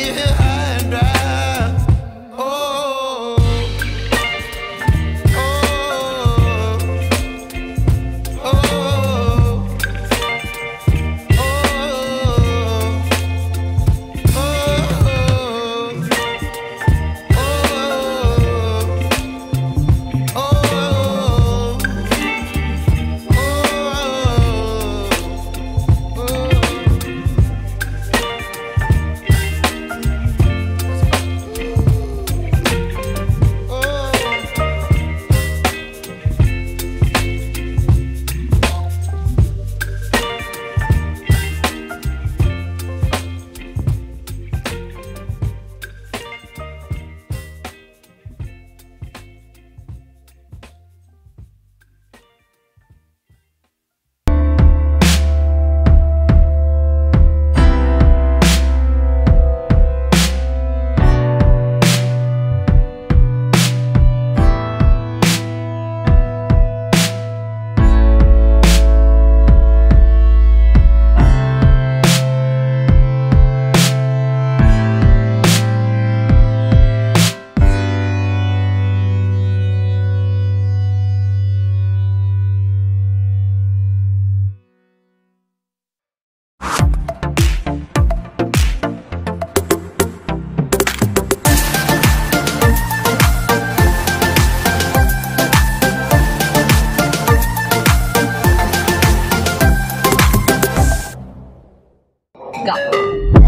yeah. go.